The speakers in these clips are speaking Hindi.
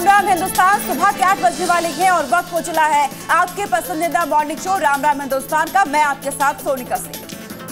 राम राम, हिंदुस्तान सुबह के आठ बजने वाले हैं और वक्त हो चला है आपके पसंदीदा मॉर्निंग शो राम राम हिंदुस्तान का। मैं आपके साथ सोनिका सिंह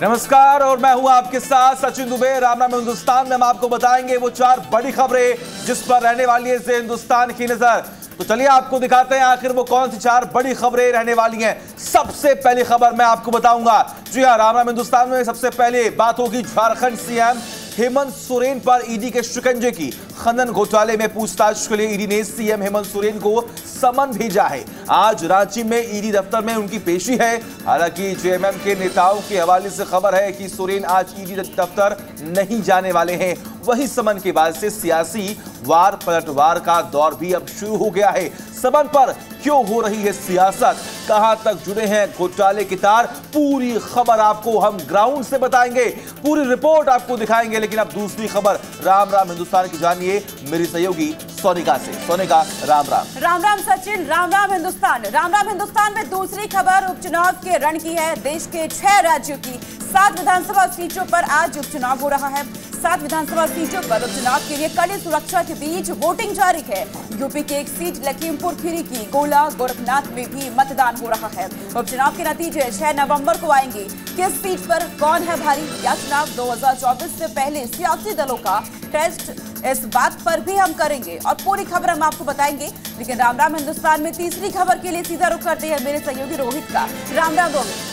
नमस्कार, और मैं हूँ आपके साथ सचिन दुबे। राम राम हिंदुस्तान में हम आपको बताएँगे वो चार बड़ी खबरें जिस पर रहने वाली है हिंदुस्तान की नज़र। तो चलिए आपको दिखाते हैं आखिर वो कौन सी चार बड़ी खबरें रहने वाली हैं। सबसे पहली खबर मैं आपको बताऊँगा। जी हाँ राम राम हिंदुस्तान में सबसे पहले बात होगी झारखंड सीएम। हेमंत सोरेन पर ईडी के शिकंजे की। खनन घोटाले में पूछताछ के लिए ईडी ने सीएम हेमंत सोरेन को समन भेजा है। आज रांची में ईडी दफ्तर में उनकी पेशी है। हालाँकि जेएमएम के नेताओं के हवाले से खबर है कि सोरेन आज ईडी दफ्तर नहीं जाने वाले हैं। वही समन के बाद से सियासी वार पलटवार का दौर भी अब शुरू हो गया है। समन पर क्यों हो रही है सियासत? कहाँ तक जुड़े हैं घोटाले की तार, पूरी खबर आपको हम ग्राउंड से बताएँगे। पूरी रिपोर्ट आपको दिखाएँगे, लेकिन अब दूसरी खबर, राम राम हिंदुस्तान की जानिए, मेरी सहयोगी सोनिका से। सोनिका, राम राम। राम राम सचिन, राम राम हिंदुस्तान। राम राम हिंदुस्तान में दूसरी खबर, उपचुनाव के रण की है देश के छह राज्यों की। सात विधानसभा सीटों पर आज उपचुनाव हो रहा है। सात विधानसभा सीटों पर उपचुनाव के लिए कड़ी सुरक्षा के बीच वोटिंग जारी है। यूपी की एक सीट लखीमपुर खीरी की, गोला, गोरखनाथ में भी मतदान हो रहा है। उपचुनाव के नतीजे छह नवंबर को आएँगे। किस सीट पर कौन है भारी? या चुनाव 2024 से पहले सियासी दलों का टेस्ट इस बात पर भी हम करेंगे और पूरी खबर हम आपको बताएँगे। लेकिन राम राम हिंदुस्तान में तीसरी खबर के लिए सीधा रुख करते हैं मेरे सहयोगी रोहित का। राम राम रोहित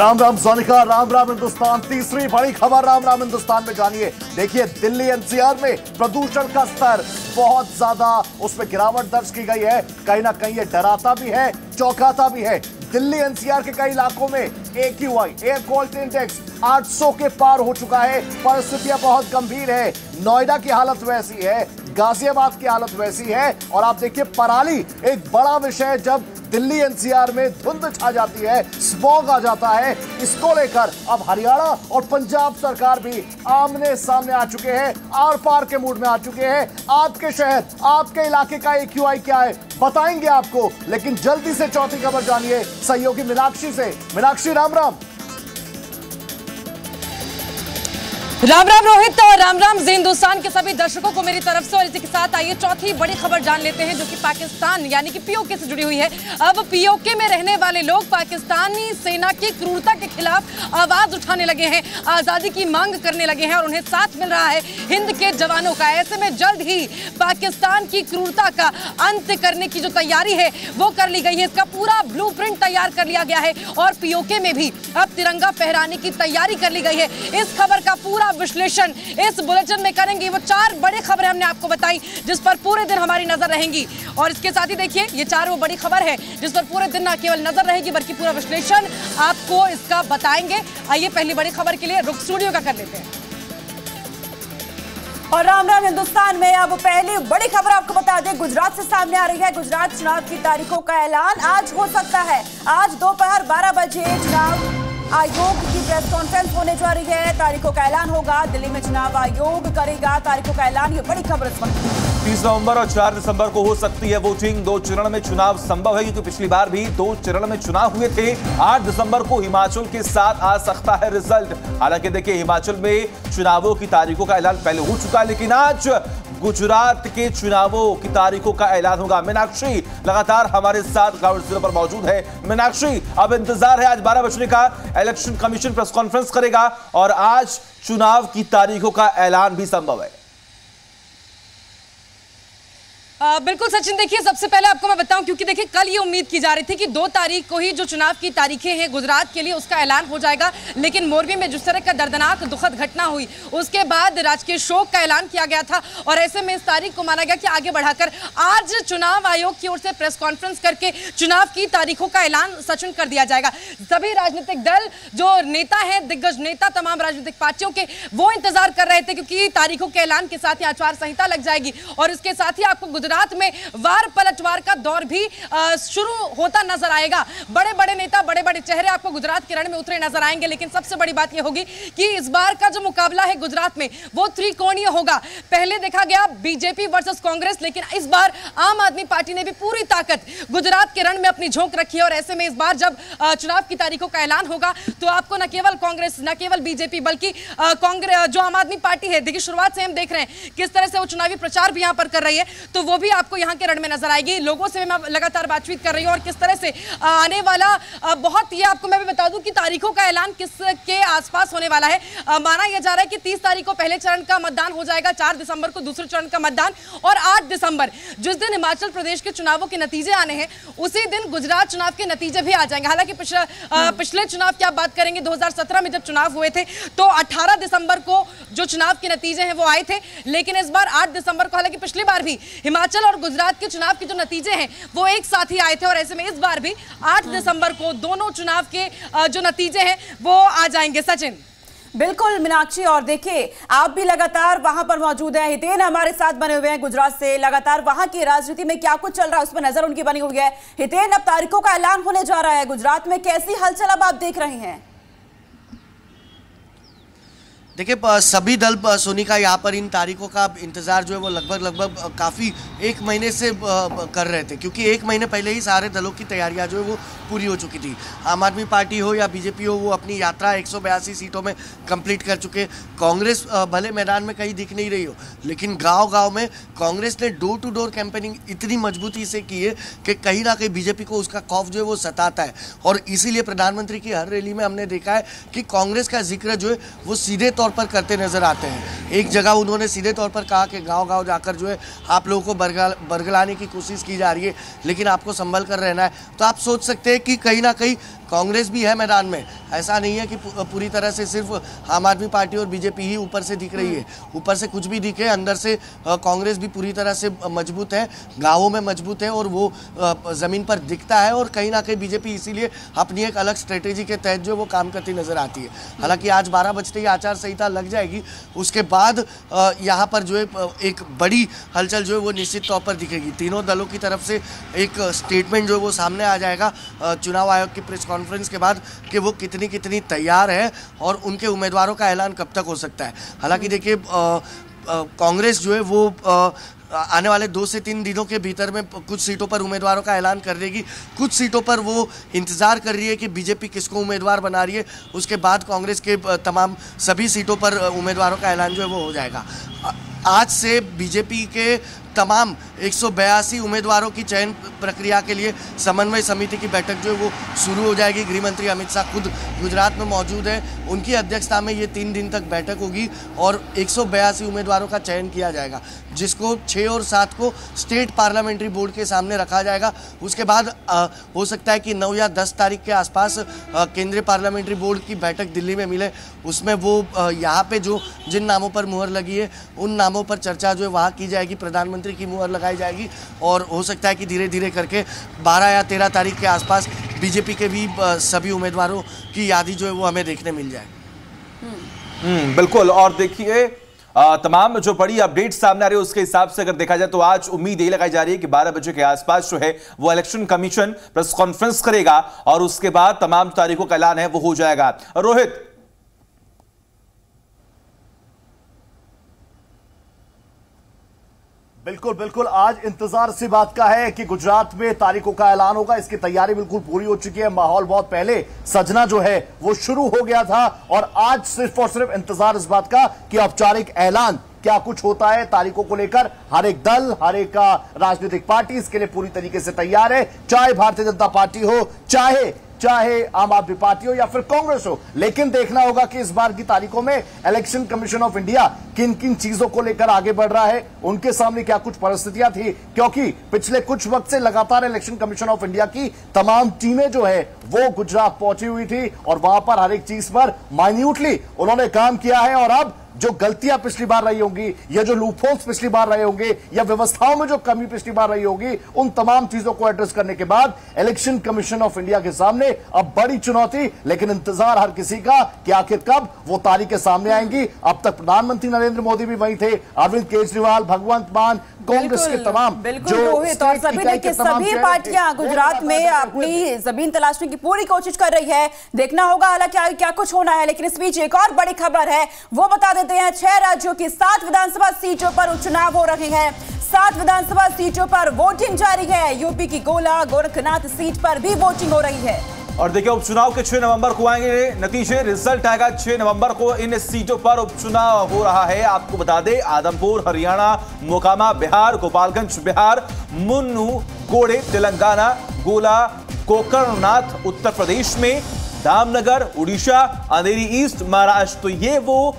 राम राम सोनिका, राम राम हिंदुस्तान। तीसरी बड़ी खबर राम राम हिंदुस्तान में जानिए। देखिए, दिल्ली एनसीआर में प्रदूषण का स्तर बहुत ज़्यादा, उसमें गिरावट दर्ज की गई है। कहीं ना कहीं ये डराता भी है, चौंकाता भी है। दिल्ली एनसीआर के कई इलाकों में एक्यूआई एयर क्वालिटी इंडेक्स 800 के पार हो चुका है। परिस्थितियाँ बहुत गंभीर है। नोएडा की हालत वैसी है। गाजियाबाद की हालत वैसी है और आप देखिए पराली, एक बड़ा विषय जब दिल्ली एनसीआर में धुंध छा जाती है, स्मॉग आ जाता है, इसको लेकर अब हरियाणा और पंजाब सरकार भी आमने सामने आ चुके हैं, आर पार के मूड में आ चुके हैं। आपके शहर, आपके इलाके का एक क्या है, बताएँगे आपको, लेकिन जल्दी से चौथी खबर जानिए, सहयोगी मीनाक्षी से। मीनाक्षी, राम राम। राम राम रोहित और राम राम जी हिंदुस्तान के सभी दर्शकों को मेरी तरफ़ से और इसी के साथ आइए चौथी बड़ी खबर जान लेते हैं जो कि पाकिस्तान, यानी कि पीओके से जुड़ी हुई है। अब पीओके में रहने वाले लोग पाकिस्तानी सेना की क्रूरता के खिलाफ आवाज़ उठाने लगे हैं, आज़ादी की मांग करने लगे हैं और उन्हें साथ मिल रहा है हिंद के जवानों का। ऐसे में जल्द ही पाकिस्तान की क्रूरता का अंत करने की जो तैयारी है, वो कर ली गई है। इसका पूरा ब्लू तैयार कर लिया गया है और पीओके में भी अब तिरंगा फहराने की तैयारी कर ली गई है। इस खबर का पूरा विश्लेषण इस बुलेटिन में करेंगे। वो चार बड़ी खबरें हमने आपको बताई, जिस पर पूरे दिन हमारी नज़र रहेंगी। और इसके साथ ही देखिए, ये चार वो बड़ी खबर है, जिस पर पूरे दिन न केवल नज़र रहेगी, बल्कि पूरा विश्लेषण आपको इसका बताएँगे। आइए पहली बड़ी खबर के लिए रुख स्टूडियो का कर लेते हैं। और राम राम, हिंदुस्तान में अब पहली बड़ी खबर आपको बता दें, गुजरात से सामने आ रही है। गुजरात चुनाव की तारीखों का ऐलान आज हो सकता है। आज दोपहर 12 बजे चुनाव आयोग की प्रेस कॉन्फ्रेंस होने जा रही है। तारीखों का ऐलान होगा। दिल्ली में चुनाव आयोग करेगा। तारीखों का ऐलान, ये बड़ी खबर इस वक्त। तीस नवंबर और चार दिसंबर को हो सकती है वोटिंग। दो चरण में चुनाव संभव है, क्योंकि पिछली बार भी दो चरण में चुनाव हुए थे। आठ दिसंबर को हिमाचल के साथ आ सकता है रिज़ल्ट। हालाँकि देखिए, हिमाचल में चुनावों की तारीखों का ऐलान पहले हो चुका है, लेकिन आज गुजरात के चुनावों की तारीखों का ऐलान होगा। मीनाक्षी लगातार हमारे साथ ग्राउंड ज़ीरो पर मौजूद है। मीनाक्षी, अब इंतज़ार है। आज बारह बजने का इलेक्शन कमीशन प्रेस कॉन्फ्रेंस करेगा और आज चुनाव की तारीखों का ऐलान भी संभव है। आ, बिल्कुल सचिन देखिए सबसे पहले आपको मैं बताऊँ क्योंकि देखिए कल ये उम्मीद की जा रही थी कि दो तारीख को ही जो चुनाव की तारीखें हैं गुजरात के लिए उसका ऐलान हो जाएगा। लेकिन मोरबी में जिस तरह का दर्दनाक दुखद घटना हुई उसके बाद राजकीय शोक का ऐलान किया गया था और ऐसे में इस तारीख को माना गया कि आगे बढ़ाकर आज चुनाव आयोग की ओर से प्रेस कॉन्फ्रेंस करके चुनाव की तारीखों का ऐलान सचिन कर दिया जाएगा। सभी राजनीतिक दल जो नेता है दिग्गज नेता तमाम राजनीतिक पार्टियों के वो इंतज़ार कर रहे थे क्योंकि तारीखों के ऐलान के साथ ही आचार संहिता लग जाएगी और इसके साथ ही आपको गुजरात में वार पलटवार का दौर भी शुरू होता नज़र आएगा। बड़े बड़े नेता बड़े बड़े चेहरे आपको गुजरात के रण में उतरे नज़र आएँगे, लेकिन सबसे बड़ी बात यह होगी कि इस बार का जो मुकाबला है गुजरात में, वो त्रिकोणीय होगा। पहले देखा गया बीजेपी वर्सेस कांग्रेस, लेकिन इस बार आम आदमी पार्टी ने भी पूरी ताकत गुजरात के रण में अपनी झोंक रखी है, और ऐसे में इस बार जब चुनाव की तारीखों का ऐलान होगा तो आपको न केवल कांग्रेस, न केवल बीजेपी, बल्कि कांग्रेस जो आम आदमी पार्टी है, देखिए शुरुआत से हम देख रहे हैं, किस तरह से वो चुनावी प्रचार भी यहाँ पर कर रही है तो वो भी आपको यहाँ के रण में नज़र आएगी। लोगों से मैं लगातार बातचीत कर रही हूँ और किस तरह से आने वाला बहुत ये आपको मैं भी बता दूँ कि तारीखों का ऐलान किस के आसपास होने वाला है। माना यह जा रहा है कि 30 तारीख को पहले चरण का मतदान हो जाएगा 4 दिसंबर को दूसरे चरण का मतदान और 8 दिसंबर जिस दिन हिमाचल प्रदेश के चुनावों के नतीजे आने हैं उसी दिन गुजरात चुनाव के नतीजे भी आ जाएँगे। हालाँकि पिछले चुनाव की आप बात करेंगे 2017 में जब चुनाव हुए थे तो 18 दिसंबर को जो चुनाव के नतीजे हैं वो आए थे लेकिन इस बार 8 दिसंबर को हालाँकि पिछली बार भी हिमाचल और गुजरात के चुनाव के जो नतीजे हैं वो एक साथ ही आए थे और ऐसे में इस बार भी 8 दिसंबर को दोनों चुनाव के जो नतीजे हैं वो आ जाएँगे। सचिन। बिल्कुल मीनाक्षी और देखिए आप भी लगातार वहाँ पर मौजूद हैं। हितेन हमारे साथ बने हुए हैं गुजरात से। लगातार वहाँ की राजनीति में क्या कुछ चल रहा है उस पर नज़र उनकी बनी हुई है। हितेन अब तारीखों का ऐलान होने जा रहा है। गुजरात में कैसी हलचल अब आप देख रहे हैं? देखिए सभी दल सोनी का यहाँ पर इन तारीखों का इंतज़ार जो है वो लगभग लगभग काफ़ी एक महीने से कर रहे थे, क्योंकि एक महीने पहले ही सारे दलों की तैयारियाँ जो है वो पूरी हो चुकी थी। आम आदमी पार्टी हो या बीजेपी हो, वो अपनी यात्रा एक सौ बयासी सीटों में कंप्लीट कर चुके। कांग्रेस भले मैदान में कहीं दिख नहीं रही हो, लेकिन गाँव-गाँव में कांग्रेस ने डोर टू डोर कैंपेनिंग इतनी मजबूती से की है कि कहीं ना कहीं बीजेपी को उसका खौफ जो है वो सताता है। और इसीलिए प्रधानमंत्री की हर रैली में हमने देखा है कि कांग्रेस का ज़िक्र जो है वो सीधे तौर पर करते नज़र आते हैं। एक जगह उन्होंने सीधे तौर पर कहा कि गाँव गाँव जाकर जो है, आप लोगों को बरगला बरगलाने की कोशिश की जा रही है, लेकिन आपको संभल कर रहना है। तो आप सोच सकते हैं कि कहीं ना कहीं कांग्रेस भी है मैदान में। ऐसा नहीं है कि पूरी तरह से सिर्फ़ आम आदमी पार्टी और बीजेपी ही ऊपर से दिख रही है। ऊपर से कुछ भी दिखे अंदर से कांग्रेस भी पूरी तरह से मज़बूत है गाँवों में मज़बूत है और वो ज़मीन पर दिखता है और कहीं ना कहीं बीजेपी इसीलिए अपनी एक अलग स्ट्रेटेजी के तहत जो वो काम करती नज़र आती है। हालाँकि आज बारह बजते ही आचार संहिता लग जाएगी उसके बाद यहाँ पर जो है एक बड़ी हलचल जो है वो निश्चित तौर पर दिखेगी। तीनों दलों की तरफ़ से एक स्टेटमेंट जो है वो सामने आ जाएगा चुनाव आयोग की प्रेस कॉन्फ्रेंस के बाद कि वो कितनी कितनी तैयार है और उनके उम्मीदवारों का ऐलान कब तक हो सकता है। हालाँकि देखिए अ, अ, कांग्रेस जो है वो अ, आने वाले दो से तीन दिनों के भीतर में कुछ सीटों पर उम्मीदवारों का ऐलान कर देगी। कुछ सीटों पर वो इंतज़ार कर रही है कि बीजेपी किसको उम्मीदवार बना रही है। उसके बाद कांग्रेस के तमाम सभी सीटों पर उम्मीदवारों का ऐलान जो है वो हो जाएगा। आज से बीजेपी के तमाम एक उम्मीदवारों की चयन प्रक्रिया के लिए समन्वय समिति की बैठक जो है वो शुरू हो जाएगी। गृह मंत्री अमित शाह खुद गुजरात में मौजूद है। उनकी अध्यक्षता में ये तीन दिन तक बैठक होगी और एक सौ बयासी उम्मीदवारों का चयन किया जाएगा जिसको छः और सात को स्टेट पार्लियामेंट्री बोर्ड के सामने रखा जाएगा। उसके बाद अ, हो सकता है कि नौ या दस तारीख के आसपास केंद्रीय पार्लियामेंट्री बोर्ड की बैठक दिल्ली में मिले। उसमें वो यहाँ पे जो जिन नामों पर मुहर लगी है उन नामों पर चर्चा जो है वहाँ की जाएगी। प्रधानमंत्री की मुहर लगाई जाएगी और हो सकता है कि धीरे धीरे करके 12 या 13 तारीख के आसपास बीजेपी के भी सभी उम्मीदवारों की यादी जो है वो हमें देखने मिल जाए। हम्म बिल्कुल। और देखिए तमाम जो बड़ी अपडेट सामने आ रही है, उसके हिसाब से अगर देखा जाए तो आज उम्मीद यही लगाई जा रही है कि 12 बजे के आसपास जो है वो इलेक्शन कमीशन प्रेस कॉन्फ्रेंस करेगा और उसके बाद तमाम तारीखों का ऐलान है, वो हो जाएगा। रोहित बिल्कुल बिल्कुल, आज इंतज़ार सी बात का है कि गुजरात में तारीखों का ऐलान होगा। इसकी तैयारी बिल्कुल पूरी हो चुकी है। माहौल बहुत पहले सजना जो है, वो शुरू हो गया था और आज सिर्फ़ और सिर्फ़ इंतज़ार इस बात का कि औपचारिक ऐलान, क्या कुछ होता है तारीखों को लेकर। हर एक दल, हर एक राजनीतिक पार्टी इसके लिए पूरी तरीके से तैयार है। चाहे भारतीय जनता पार्टी हो, चाहे चाहे आम आदमी पार्टी हो या फिर कांग्रेस हो, लेकिन देखना होगा कि इस बार की तारीखों में इलेक्शन कमीशन ऑफ़ इंडिया किन किन चीज़ों को लेकर आगे बढ़ रहा है, उनके सामने क्या कुछ परिस्थितियाँ थी, क्योंकि पिछले कुछ वक्त से लगातार इलेक्शन कमीशन ऑफ़ इंडिया की तमाम टीमें जो है, वो गुजरात पहुँची हुई थी और वहाँ पर हर एक चीज़ पर माइन्यूटली उन्होंने काम किया है और अब जो गलतियाँ पिछली बार रही होंगी या जो लूपहोल्स पिछली बार रहे होंगे या व्यवस्थाओं में जो कमी पिछली बार रही होगी उन तमाम चीज़ों को एड्रेस करने के बाद इलेक्शन कमीशन ऑफ़ इंडिया के सामने अब बड़ी चुनौती लेकिन इंतज़ार हर किसी का कि आखिर कब वो तारीखें सामने आएँगी। अब तक प्रधानमंत्री नरेंद्र मोदी भी वहीं थे अरविंद केजरीवाल भगवंत मान कांग्रेस के तमाम रोहित और सभी देखिए सभी पार्टियाँ गुजरात में अपनी ज़मीन तलाशने की पूरी कोशिश कर रही है। देखना होगा हालाँकि क्या कुछ होना है लेकिन इस बीच एक और बड़ी खबर है वो बता देते हैं छह राज्यों की सात विधानसभा सीटों पर उपचुनाव हो रहे हैं। सात विधानसभा सीटों पर वोटिंग जारी है। यूपी की गोला गोरखनाथ सीट पर भी वोटिंग हो रही है। और देखिए, उपचुनाव के 6 नवंबर को आएँगे। नतीजे, रिज़ल्ट आएगा 6 नवंबर को। इन सीटों पर उपचुनाव हो रहा है। आपको बता दें, आदमपुर, हरियाणा, मोकामा, बिहार, गोपालगंज, बिहार, मुन्नू, गोड़े, तेलंगाना, गोला, गोकर्णनाथ, उत्तर प्रदेश में, दामनगर, उड़ीसा, अंधेरी ईस्ट, महाराष्ट्र। तो ये वो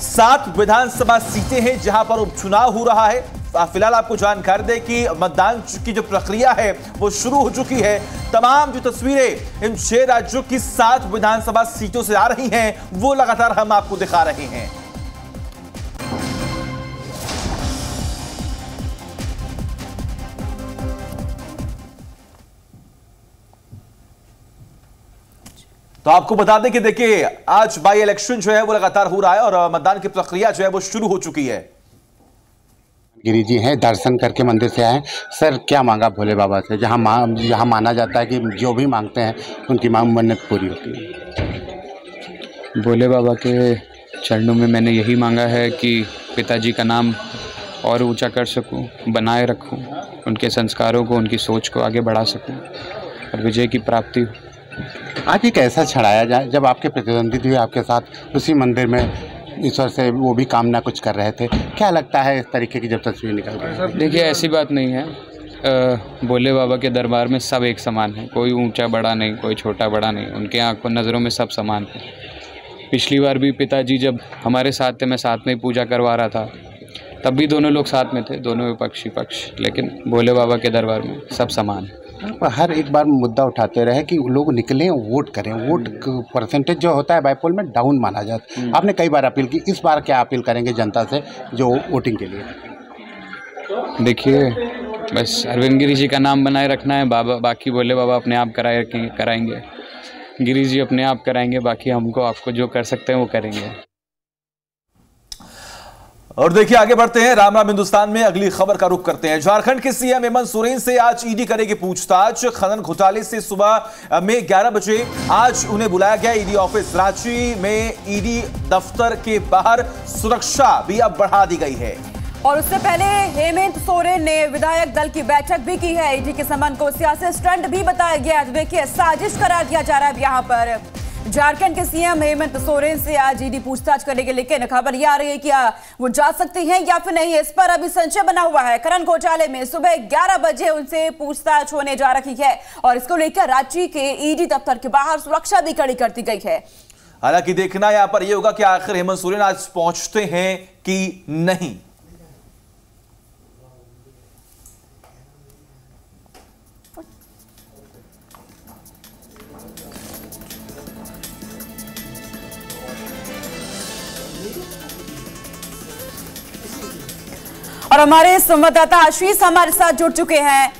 सात विधानसभा सीटें हैं जहाँ पर उपचुनाव हो रहा है। फ़िलहाल आपको जानकारी दें कि मतदान की जो प्रक्रिया है, वो शुरू हो चुकी है। तमाम जो तस्वीरें इन छह राज्यों की सात विधानसभा सीटों से आ रही हैं, वो लगातार हम आपको दिखा रहे हैं। तो आपको बता दें कि देखिए आज बाई इलेक्शन जो है वो लगातार हो रहा है और मतदान की प्रक्रिया जो है वो शुरू हो चुकी है। गिरी जी हैं दर्शन करके मंदिर से आए सर क्या मांगा भोले बाबा से? जहाँ मा जहाँ माना जाता है कि जो भी मांगते हैं उनकी मांग मन्नत पूरी होती है। भोले बाबा के चरणों में मैंने यही मांगा है कि पिताजी का नाम और ऊँचा कर सकूँ, बनाए रखूँ, उनके संस्कारों को उनकी सोच को आगे बढ़ा सकूँ और विजय की प्राप्ति एक ऐसा छड़ाया जाए जब आपके प्रतिद्वंदी भी आपके साथ उसी मंदिर में ईश्वर से वो भी कामना कुछ कर रहे थे। क्या लगता है इस तरीके की जब तस्वीर निकल गई देखिए, ऐसी बात नहीं है। भोले बाबा के दरबार में सब एक समान है। कोई ऊँचा बड़ा नहीं, कोई छोटा बड़ा नहीं। उनके आँखों, नज़रों में सब समान है। पिछली बार भी पिताजी जब हमारे साथ थे, मैं साथ में ही पूजा करवा रहा था, तब भी दोनों लोग साथ में थे। दोनों विपक्षी पक्ष, लेकिन भोले बाबा के दरबार में सब समान है। हर एक बार मुद्दा उठाते रहे कि लोग निकलें वोट करें। वोट परसेंटेज जो होता है बाईपोल में डाउन माना जाता है। आपने कई बार अपील की इस बार क्या अपील करेंगे जनता से जो वोटिंग के लिए? देखिए बस अरविंद गिरी जी का नाम बनाए रखना है बाबा बाकी बोले बाबा अपने आप कराए कराएँगे। गिरी जी अपने आप कराएँगे बाकी हमको आपको जो कर सकते हैं वो करेंगे। और देखिए, आगे बढ़ते हैं। राम राम हिंदुस्तान में अगली खबर का रुख करते हैं। झारखंड के सीएम हेमंत सोरेन से आज ईडी करेगी पूछताछ। खनन घोटाले से सुबह में 11 बजे आज उन्हें बुलाया गया ईडी ऑफ़िस। रांची में ईडी दफ्तर के बाहर सुरक्षा भी अब बढ़ा दी गई है। और उससे पहले हेमंत सोरेन ने विधायक दल की बैठक भी की है। ईडी के संबंध को सियासी स्टंट भी बताया गया। देखिए, साजिश करार दिया जा रहा है यहाँ पर। झारखंड के सीएम हेमंत सोरेन से आज ईडी पूछताछ करने के लेकिन खबर यह आ रही है कि वो जा सकते हैं या फिर नहीं? इस पर अभी संशय बना हुआ है। करण घोटाले में सुबह 11 बजे उनसे पूछताछ होने जा रही है और इसको लेकर रांची के ईडी दफ्तर के बाहर सुरक्षा भी कड़ी कर दी गई है। हालाँकि देखना यहाँ पर यह होगा कि आखिर हेमंत सोरेन आज पहुँचते हैं कि नहीं। हमारे संवाददाता आशीष हमारे साथ जुड़ चुके हैं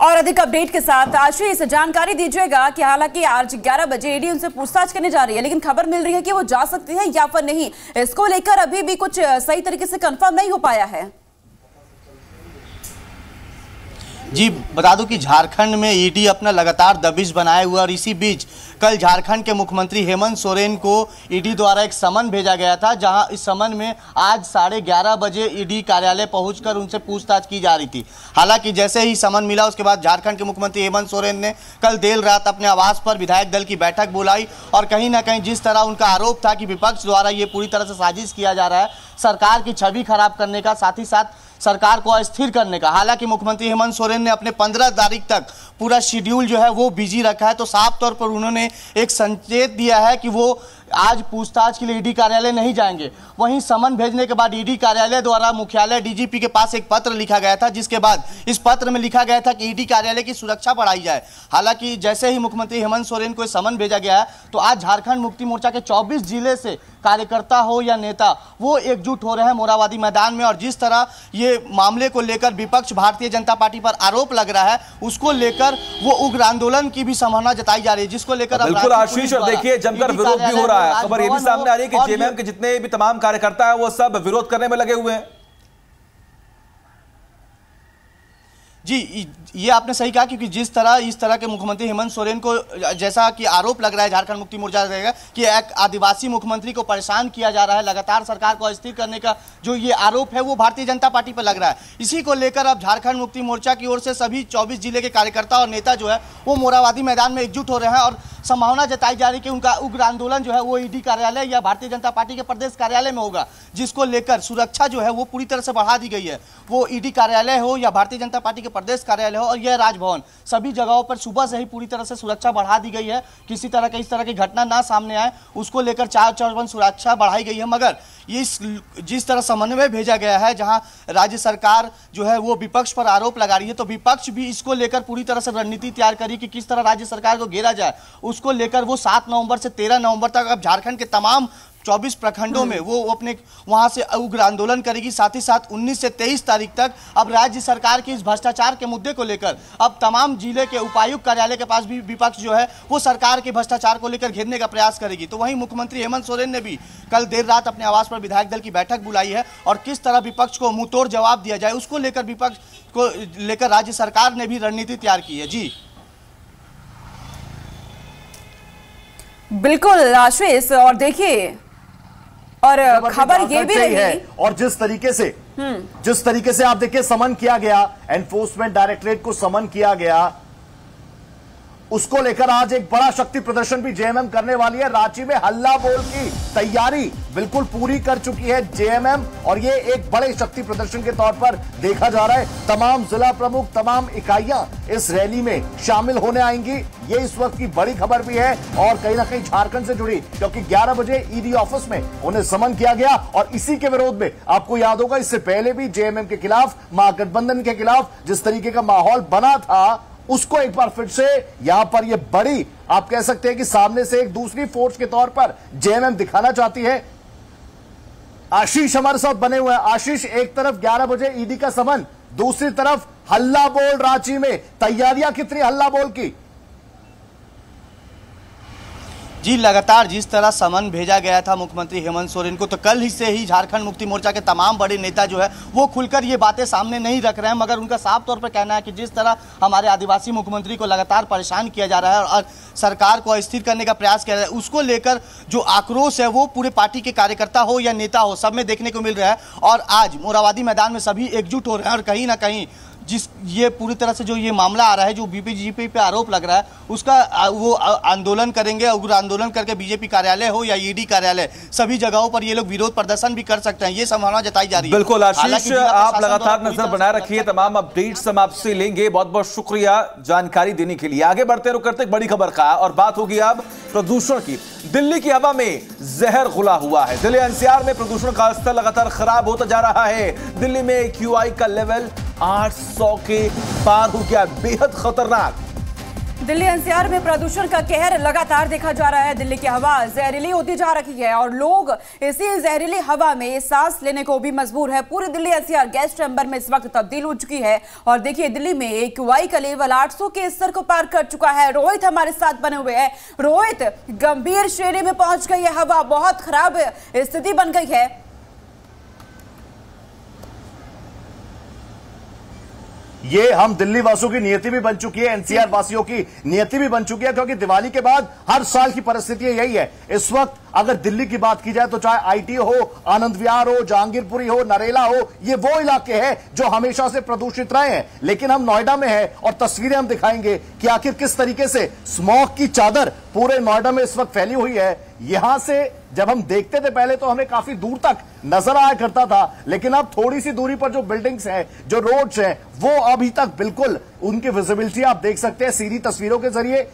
और अधिक अपडेट के साथ आशीष, जानकारी दीजिएगा कि हालाँकि आज 11 बजे ईडी उनसे पूछताछ करने जा रही है, लेकिन खबर मिल रही है कि वो जा सकती है या फिर नहीं। इसको लेकर अभी भी कुछ सही तरीके से कंफर्म नहीं हो पाया है। जी, बता दूँ कि झारखंड में ईडी अपना लगातार दबिश बनाए हुआ और इसी बीच कल झारखंड के मुख्यमंत्री हेमंत सोरेन को ईडी द्वारा एक समन भेजा गया था, जहाँ इस समन में आज साढ़े ग्यारह बजे ईडी कार्यालय पहुंचकर उनसे पूछताछ की जा रही थी। हालाँकि जैसे ही समन मिला, उसके बाद झारखंड के मुख्यमंत्री हेमंत सोरेन ने कल देर रात अपने आवास पर विधायक दल की बैठक बुलाई और कहीं ना कहीं जिस तरह उनका आरोप था कि विपक्ष द्वारा ये पूरी तरह से साजिश किया जा रहा है, सरकार की छवि खराब करने का साथ ही साथ सरकार को अस्थिर करने का। हालाँकि मुख्यमंत्री हेमंत सोरेन ने अपने 15 तारीख तक पूरा शेड्यूल जो है वो बिज़ी रखा है तो साफ़ तौर पर उन्होंने एक संकेत दिया है कि वो आज पूछताछ के लिए ईडी कार्यालय नहीं जाएँगे। वहीं समन भेजने के बाद ईडी कार्यालय द्वारा मुख्यालय डीजीपी के पास एक पत्र लिखा गया था जिसके बाद इस पत्र में लिखा गया था कि ईडी कार्यालय की सुरक्षा बढ़ाई जाए। हालाँकि जैसे ही मुख्यमंत्री हेमंत सोरेन को समन भेजा गया है तो आज झारखंड मुक्ति मोर्चा के 24 ज़िले से कार्यकर्ता हो या नेता वो एकजुट हो रहे हैं मोराबादी मैदान में। और जिस तरह ये मामले को लेकर विपक्ष भारतीय जनता पार्टी पर आरोप लग रहा है उसको लेकर वो उग्र आंदोलन की भी संभावना जताई जा रही है जिसको लेकर बिल्कुल आशीष और देखिए जमकर विरोध भी हो कार्यालय रहा है खबर ये भी सामने आ रही है कि जेएमएम के जितने भी तमाम कार्यकर्ता है वो सब विरोध करने में लगे हुए हैं। जी ये आपने सही कहा क्योंकि जिस तरह इस तरह के मुख्यमंत्री हेमंत सोरेन को जैसा कि आरोप लग रहा है झारखंड मुक्ति मोर्चा रहेगा कि एक आदिवासी मुख्यमंत्री को परेशान किया जा रहा है लगातार सरकार को अस्थिर करने का जो ये आरोप है वो भारतीय जनता पार्टी पर लग रहा है। इसी को लेकर अब झारखंड मुक्ति मोर्चा की ओर से सभी चौबीस ज़िले के कार्यकर्ता और नेता जो है वो मोराबादी मैदान में एकजुट हो रहे हैं और संभावना जताई जा रही है कि उनका उग्र आंदोलन जो है वो ईडी कार्यालय या भारतीय जनता पार्टी के प्रदेश कार्यालय में होगा, जिसको लेकर सुरक्षा जो है वो पूरी तरह से बढ़ा दी गई है। वो ईडी कार्यालय हो या भारतीय जनता पार्टी के प्रदेश कार्यालय हो और यह राजभवन, सभी जगहों पर सुबह से ही पूरी तरह से सुरक्षा बढ़ा दी गई है। किसी तरह का इस तरह की घटना ना सामने आए, उसको लेकर चार चौवन सुरक्षा बढ़ाई गई है। मगर इस, जिस तरह समन्वय भेजा गया है, जहाँ राज्य सरकार जो है वो विपक्ष पर आरोप लगा रही है तो विपक्ष भी इसको लेकर पूरी तरह से रणनीति तैयार करी कि किस तरह राज्य सरकार को घेरा जाए। उसको लेकर वो सात नवंबर से तेरह नवंबर तक अब झारखंड के तमाम 24 प्रखंडों में वो अपने वहाँ से उग्र आंदोलन करेगी। साथ ही साथ 19 से 23 तारीख तक अब राज्य सरकार के इस भ्रष्टाचार के मुद्दे को लेकर अब तमाम ज़िले के उपायुक्त कार्यालय के पास भी विपक्ष जो है, वो सरकार के भ्रष्टाचार को लेकर घेरने का प्रयास करेगी। तो वहीं मुख्यमंत्री हेमंत सोरेन ने भी कल देर रात अपने आवास पर विधायक दल की बैठक बुलाई है और किस तरह विपक्ष को मुंहतोड़ जवाब दिया जाए, उसको लेकर विपक्ष को लेकर राज्य सरकार ने भी रणनीति तैयार की है। जी। बिल्कुल आशीष और देखिए और खबर ये भी रही। है और जिस तरीके से जिस तरीके से आप देखिए समन किया गया एनफोर्समेंट डायरेक्टरेट को समन किया गया उसको लेकर आज एक बड़ा शक्ति प्रदर्शन भी जेएमएम करने वाली है। रांची में हल्ला बोल की तैयारी बिल्कुल पूरी कर चुकी है जेएमएम और ये एक बड़े शक्ति प्रदर्शन के तौर पर देखा जा रहा है। तमाम जिला प्रमुख, तमाम इकाइयाँ इस रैली में शामिल होने आएँगी। ये इस वक्त की बड़ी खबर भी है और कहीं ना कहीं झारखंड से जुड़ी, क्योंकि 11 बजे ईडी ऑफ़िस में उन्हें समन किया गया और इसी के विरोध में आपको याद होगा, इससे पहले भी जेएमएम के खिलाफ महागठबंधन के खिलाफ जिस तरीके का माहौल बना था उसको एक बार फिर से यहाँ पर ये बड़ी, आप कह सकते हैं कि सामने से एक दूसरी फोर्स के तौर पर जेएमएम दिखाना चाहती है। आशीष हमारे साथ बने हुए हैं। आशीष, एक तरफ़ 11 बजे ईडी का समन, दूसरी तरफ़ हल्ला बोल रांची में। तैयारियाँ कितनी हल्ला बोल की? जी, लगातार जिस तरह समन भेजा गया था मुख्यमंत्री हेमंत सोरेन को तो कल ही से ही झारखंड मुक्ति मोर्चा के तमाम बड़े नेता जो है, वो खुलकर ये बातें सामने नहीं रख रहे हैं, मगर उनका साफ़ तौर पर कहना है कि जिस तरह हमारे आदिवासी मुख्यमंत्री को लगातार परेशान किया जा रहा है और सरकार को अस्थिर करने का प्रयास किया जा रहा है, उसको लेकर जो आक्रोश है, वो पूरे पार्टी के कार्यकर्ता हो या नेता हो, सब में देखने को मिल रहा है। और आज मोराबादी मैदान में सभी एकजुट हो रहे हैं और कहीं ना कहीं जिस ये पूरी तरह से जो ये मामला आ रहा है जो बीपीजीपी पे आरोप लग रहा है उसका वो आंदोलन करेंगे उग्र आंदोलन करके बीजेपी कार्यालय हो या ईडी कार्यालय सभी जगहों पर ये लोग विरोध प्रदर्शन भी कर सकते हैं ये संभावना जताई जा रही है। बिल्कुल आशीष आप लगातार नज़र बनाए रखिए तमाम अपडेट्स हम आपसे लेंगे। बहुत बहुत शुक्रिया जानकारी देने के लिए। आगे बढ़ते रुक करते बड़ी खबर का और बात होगी अब प्रदूषण की। दिल्ली की हवा में जहर घुला हुआ है। दिल्ली एनसीआर में प्रदूषण का स्तर लगातार खराब होता जा रहा है। दिल्ली में क्यूआई का लेवल 800 के पार हो गया। बेहद खतरनाक। दिल्ली एनसीआर में प्रदूषण का कहर लगातार देखा जा रहा है। दिल्ली की हवा जहरीली होती जा रही है और लोग इसी जहरीली हवा में सांस लेने को भी मजबूर है। पूरी दिल्ली एनसीआर गैस चैम्बर में इस वक्त तब्दील हो चुकी है और देखिए, दिल्ली में एक वाई का लेवल 800 के स्तर को पार कर चुका है। रोहित हमारे साथ बने हुए हैं। रोहित, गंभीर श्रेणी में पहुँच गई है। हवा बहुत खराब स्थिति बन गई है। ये हम दिल्ली वासियों की नियति भी बन चुकी है एनसीआर वासियों की नियति भी बन चुकी है, क्योंकि दिवाली के बाद हर साल की परिस्थिति यही है। इस वक्त अगर दिल्ली की बात की जाए तो चाहे आईटी हो, आनंद विहार हो, जहांगीरपुरी हो, नरेला हो, ये वो इलाके हैं जो हमेशा से प्रदूषित रहे हैं। लेकिन हम नोएडा में हैं और तस्वीरें हम दिखाएँगे कि आखिर किस तरीके से स्मॉग की चादर पूरे नोएडा में इस वक्त फैली हुई है। यहाँ से जब हम देखते थे पहले तो हमें काफ़ी दूर तक नज़र आया करता था, लेकिन अब थोड़ी सी दूरी पर जो बिल्डिंग्स हैं, जो रोड्स हैं, वो अभी तक बिल्कुल उनकी विजिबिलिटी आप देख सकते हैं सीधी तस्वीरों के ज़रिए।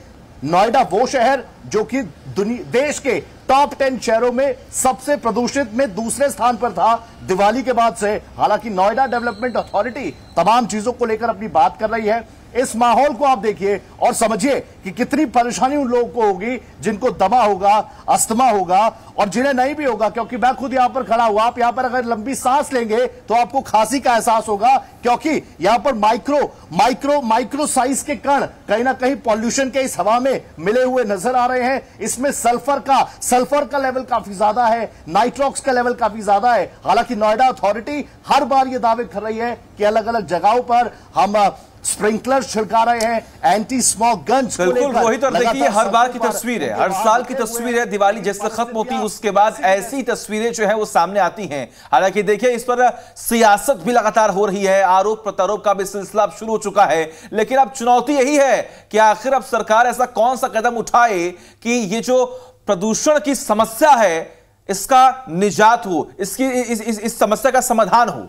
नोएडा वो शहर जो कि देश के टॉप टेन शहरों में सबसे प्रदूषित में दूसरे स्थान पर था दिवाली के बाद से। हालाँकि नोएडा डेवलपमेंट अथॉरिटी तमाम चीज़ों को लेकर अपनी बात कर रही है। इस माहौल को आप देखिए और समझिए कि कितनी परेशानी उन लोगों को होगी जिनको दमा होगा, अस्थमा होगा और जिन्हें नहीं भी होगा, क्योंकि मैं खुद यहाँ पर खड़ा हुआ। आप यहाँ पर अगर लंबी सांस लेंगे तो आपको खांसी का एहसास होगा, क्योंकि यहाँ पर माइक्रो माइक्रो माइक्रो साइज़ के कण कहीं ना कहीं पॉल्यूशन के इस हवा में मिले हुए नज़र आ रहे हैं। इसमें सल्फ़र का सल्फ़र का लेवल काफ़ी ज़्यादा है, नाइट्रॉक्स का लेवल काफ़ी ज़्यादा है। हालाँकि नोएडा अथॉरिटी हर बार यह दावे कर रही है कि अलग अलग जगहों पर हम स्प्रिंकलर छिड़का रहे हैं एंटी स्मोक गन्स बिल्कुल रोहित और देखिए हर बार की तस्वीर है। हर साल की तस्वीर है दिवाली जैसे खत्म होती है उसके बाद ऐसी तस्वीरें जो है वो सामने आती हैं। हालाँकि देखिए इस पर सियासत भी लगातार हो रही है आरोप प्रत्यारोप का भी सिलसिला अब शुरू हो चुका है। लेकिन अब चुनौती यही है कि आखिर अब सरकार ऐसा कौन सा कदम उठाए कि ये जो प्रदूषण की समस्या है इसका निजात हो इसकी इस, इस, इस समस्या का समाधान हो।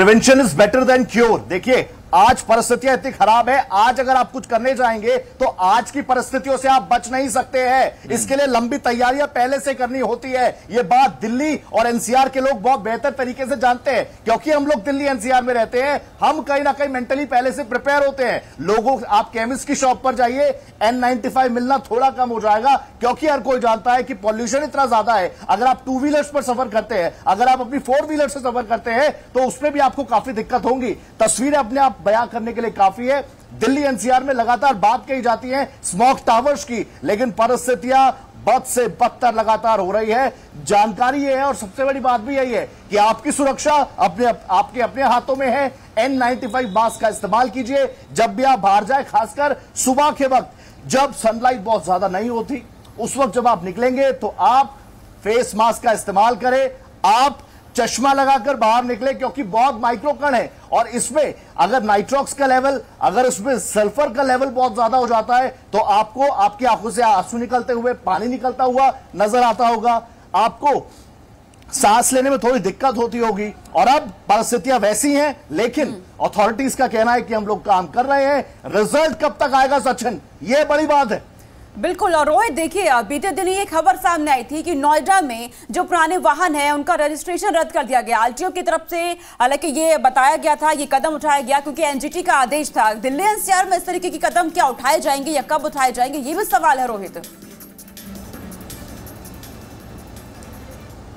Prevention is better than cure देखिए आज परिस्थितियाँ इतनी खराब है आज अगर आप कुछ करने जाएँगे तो आज की परिस्थितियों से आप बच नहीं सकते हैं। इसके लिए लंबी तैयारियाँ पहले से करनी होती है। ये बात दिल्ली और एनसीआर के लोग बहुत बेहतर तरीके से जानते हैं क्योंकि हम लोग दिल्ली एनसीआर में रहते हैं। हम कहीं ना कहीं मेंटली पहले से प्रिपेयर होते हैं। लोगों आप केमिस्ट की शॉप पर जाइए एन मिलना थोड़ा कम हो जाएगा क्योंकि हर कोई जानता है कि पॉल्यूशन इतना ज़्यादा है। अगर आप टू व्हीलर्स पर सफ़र करते हैं अगर आप अपनी फोर व्हीलर से सफ़र करते हैं तो उसमें भी आपको काफ़ी दिक्कत होगी। तस्वीरें अपने आप बयां करने के लिए काफ़ी है। दिल्ली एनसीआर में लगातार बात कही जाती है स्मोक टावर्स की, लेकिन परिस्थितियाँ बद से बदतर लगातार हो रही है। जानकारी ये है और सबसे बड़ी बात भी यही है कि आपकी सुरक्षा अपने आपके अपने हाथों में है। एन नाइन्टी मास्क का इस्तेमाल कीजिए। जब भी आप बाहर जाए, खासकर सुबह के वक्त, जब सनलाइट बहुत ज़्यादा नहीं होती, उस वक्त जब आप निकलेंगे तो आप फेस मास्क का इस्तेमाल करें। आप चश्मा लगाकर बाहर निकले, क्योंकि बहुत माइक्रोकण है। और इसमें अगर नाइट्रोक्स का लेवल, अगर उसमें सल्फ़र का लेवल बहुत ज़्यादा हो जाता है तो आपको आपकी आँखों से आँसू निकलते हुए पानी निकलता हुआ नज़र आता होगा। आपको सांस लेने में थोड़ी दिक्कत होती होगी। और अब परिस्थितियाँ वैसी हैं, लेकिन अथॉरिटीज का कहना है कि हम लोग काम कर रहे हैं। रिज़ल्ट कब तक आएगा सचिन? ये बड़ी बात है। बिल्कुल, और रोहित देखिए बीते दिन ये खबर सामने आई थी कि नोएडा में जो पुराने वाहन है, उनका रजिस्ट्रेशन रद्द कर दिया गया। आरटीओ की तरफ़ से, हालाँकि ये बताया गया था, ये कदम उठाया गया, क्योंकि एनजीटी का आदेश था। दिल्ली एनसीआर में इस तरीके के कदम क्या उठाए जाएँगे या कब उठाए जाएँगे, ये भी सवाल है रोहित।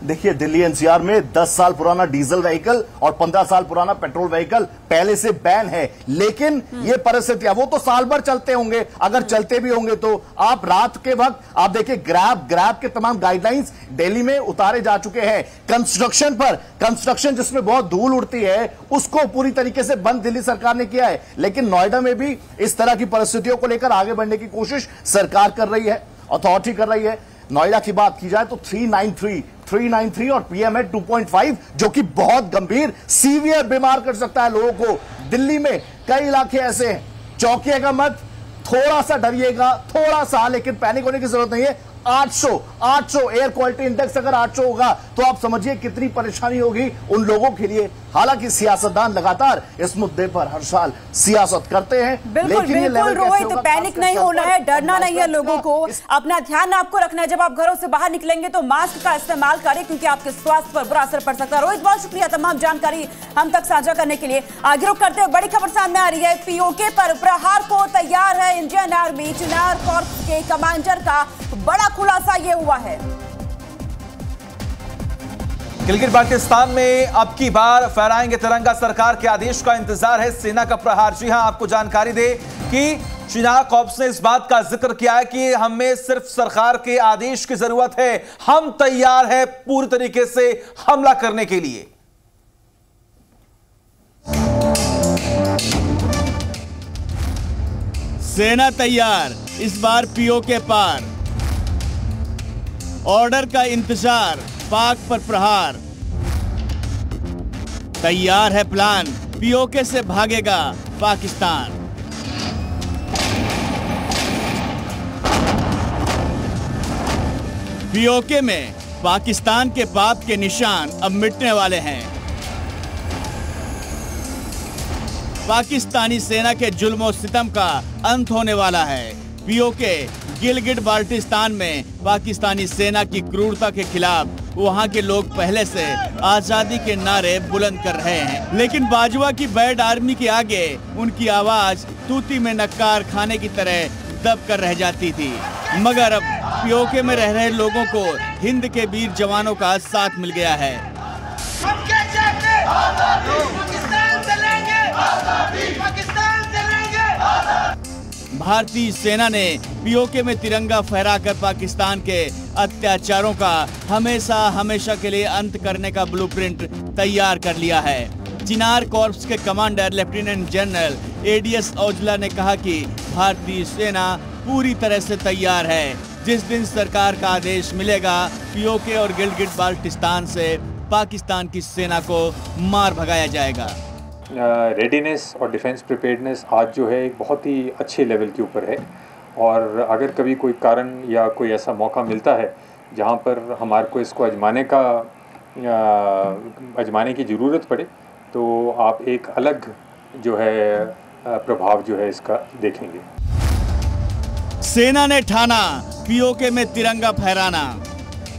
देखिए दिल्ली एनसीआर में 10 साल पुराना डीजल व्हीकल और 15 साल पुराना पेट्रोल व्हीकल पहले से बैन है। लेकिन ये परिस्थितियाँ वो तो साल भर चलते होंगे अगर चलते भी होंगे तो। आप रात के वक्त आप देखिए ग्रैब ग्रैब के तमाम गाइडलाइंस दिल्ली में उतारे जा चुके हैं। कंस्ट्रक्शन पर कंस्ट्रक्शन जिसमें बहुत धूल उड़ती है उसको पूरी तरीके से बंद दिल्ली सरकार ने किया है। लेकिन नोएडा में भी इस तरह की परिस्थितियों को लेकर आगे बढ़ने की कोशिश सरकार कर रही है अथॉरिटी कर रही है। नोएडा की बात की जाए तो 393 393 और पीएम है 2.5 जो कि बहुत गंभीर सीवियर बीमार कर सकता है लोगों को। दिल्ली में कई इलाके ऐसे हैं। चौकिएगा मत, थोड़ा सा डरिएगा, थोड़ा सा, लेकिन पैनिक होने की ज़रूरत नहीं है। 800 800 एयर क्वालिटी इंडेक्स अगर 800 होगा तो आप समझिए कितनी परेशानी होगी उन लोगों के लिए। हालाँकि सियासतदान लगातार इस मुद्दे पर हर साल सियासत करते हैं बिल्कुल लेकिन ये बिल्कुल रोहित? पैनिक नहीं होना है डरना नहीं है लोगों को अपना ध्यान आपको रखना है जब आप घरों से बाहर निकलेंगे तो मास्क का इस्तेमाल करें क्योंकि आपके स्वास्थ्य पर बुरा असर पड़ सकता है। रोहित बहुत शुक्रिया तमाम जानकारी हम तक साझा करने के लिए। आगे रुक करते हुए बड़ी खबर सामने आ रही है। पीओके पर प्रहार को तैयार है इंडियन आर्मी चिनार कॉर्प्स के कमांडर का बड़ा खुलासा ये हुआ है। गिलगित पाकिस्तान में अब की बार फहराएँगे तिरंगा सरकार के आदेश का इंतज़ार है। सेना का प्रहार, जी हाँ, आपको जानकारी दे कि चिनार कॉप्स ने इस बात का ज़िक्र किया है कि हमें सिर्फ़ सरकार के आदेश की ज़रूरत है। हम तैयार हैं पूरी तरीके से हमला करने के लिए। सेना तैयार, इस बार पीओ के पार। ऑर्डर का इंतज़ार, पाक पर प्रहार। तैयार है प्लान, पीओके से भागेगा पाकिस्तान। पीओके में पाकिस्तान के बाप के निशान अब मिटने वाले हैं। पाकिस्तानी सेना के जुल्म सितम का अंत होने वाला है। पीओके गिलगिट बाल्टिस्तान में पाकिस्तानी सेना की क्रूरता के खिलाफ वहाँ के लोग पहले से आज़ादी के नारे बुलंद कर रहे हैं। लेकिन बाजवा की बैड आर्मी के आगे उनकी आवाज़ तूती में नक्कार खाने की तरह दब कर रह जाती थी। मगर अब पीओके में रह रहे लोगों को हिंद के वीर जवानों का साथ मिल गया है। भारतीय सेना ने पीओके में तिरंगा फहराकर पाकिस्तान के अत्याचारों का हमेशा हमेशा के लिए अंत करने का ब्लूप्रिंट तैयार कर लिया है। चिनार कॉर्प्स के commander, lieutenant general ADS Aujla ने कहा कि भारतीय सेना पूरी तरह से तैयार है। जिस दिन सरकार का आदेश मिलेगा, पीओके और गिलगिट बाल्टिस्तान से पाकिस्तान की सेना को मार भगाया जाएगा। रेडीनेस और डिफेंस प्रिपेयर्डनेस आज जो है एक बहुत ही अच्छे लेवल के ऊपर है। और अगर कभी कोई कारण या कोई ऐसा मौका मिलता है जहाँ पर हमारे को इसको अजमाने का अ, आजमाने की ज़रूरत पड़े तो आप एक अलग जो है प्रभाव जो है इसका देखेंगे। सेना ने ठाना पीओके में तिरंगा फहराना।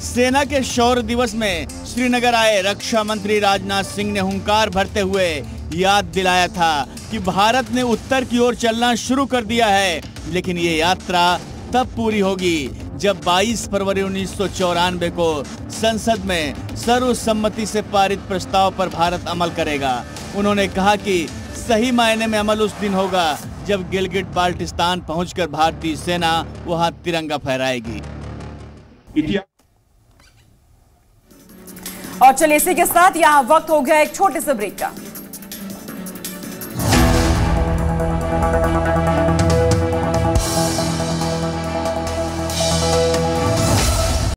सेना के शौर्य दिवस में श्रीनगर आए रक्षा मंत्री राजनाथ सिंह ने हुंकार भरते हुए याद दिलाया था कि भारत ने उत्तर की ओर चलना शुरू कर दिया है। लेकिन ये यात्रा तब पूरी होगी जब 22 फरवरी उन्नीस सौ चौरानवे को संसद में सर्वसम्मति से पारित प्रस्ताव पर भारत अमल करेगा। उन्होंने कहा कि सही मायने में अमल उस दिन होगा जब गिलगिट बाल्टिस्तान पहुंचकर भारतीय सेना वहाँ तिरंगा फहराएगी। और चलिए इसी के साथ यहाँ वक्त हो गया एक छोटे से ब्रेक का। Música